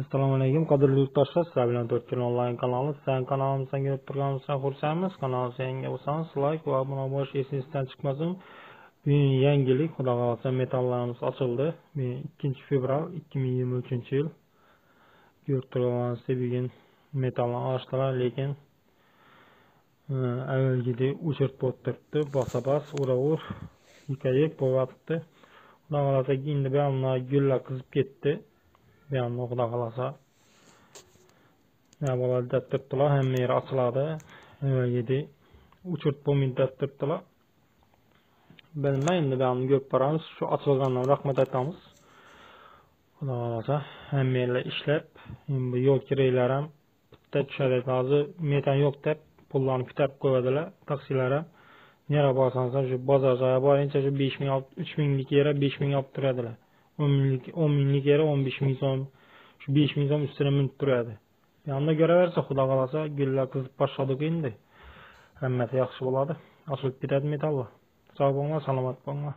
assalomu alaykum. Qadrli yurtdoshlar sizlar bilan to'rt kun onlayn kanali. Sizlarni kanalimizdan ko'rib turganimizdan xursandmiz. Kanalimizga yangi bo'lsangiz layk va obuna bo'lish esingizdan chiqmasin. Bugun yangilik xudo xohlasa metallarimiz ochildi. Bugun ikkinchi fevral ikki ming yigirma uchinchi yil. Ko'rib turganlaringizdek bugun metallar ochdilar lekin e, avvalgidek o'chirib bo'lib turibdi bosa bas ura ur yika yek bo'lyapti. Xudo xohlasa endi bu yoqni gullar qizib ketdi. Buyoqni xudo xohlasa nima bo'ladi deb turibdilar hamma yeri ochiladi avvalgidek uchirib bo'lmaydi deb turibdilar bilmay endi buyoqni ko'rib boramiz shu ochilgandan rahmat aytamiz xudo xohlasa hamma ishlab endi yo'l keraklar ham bitta tushadi hozir metan yo'q deb pullarni ko'tarib qo'yadilar taksilar ham nera borsangiz ham shu bozor joyiga boringcha shu besh ming uch minglik yer besh ming olib turadilar 10 minlik, 10 minlik yerə 15 min som, şu 5 min som üstünə min tuturədi. Yanına görə versə xuda qalasa güllə qızıb başladıq indi. Həmmətə yaxşı boladı. Açılıb gedədi metalla. Sağ olunlar, salamat olunlar.